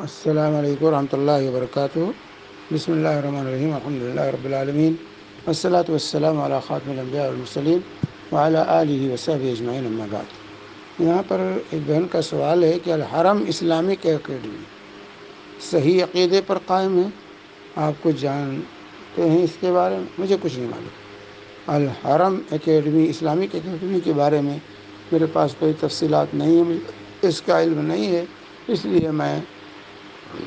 السلام علیکم ورحمۃ اللہ وبرکاتہ۔ بسم اللہ الرحمن الرحیم، الحمد للہ رب العالمین، والصلاة والسلام علی خاتم الانبیاء والمرسلین وعلی آلہ وصحبہ اجمعین، اما بعد۔ یہاں پر ایک بہن کا سوال ہے کہ الحرم اسلامک اکیڈمی صحیح عقیدے پر قائم ہے آپ کچھ جانتے ہیں اس کے بارے میں؟ مجھے کچھ نہیں معلوم۔ الحرم اکیڈمی اسلامک اکیڈمی کے بارے میں میرے پاس کوئی تفصیلات نہیں ہیں، مجھے اس کا علم نہیں ہے، اس لیے میں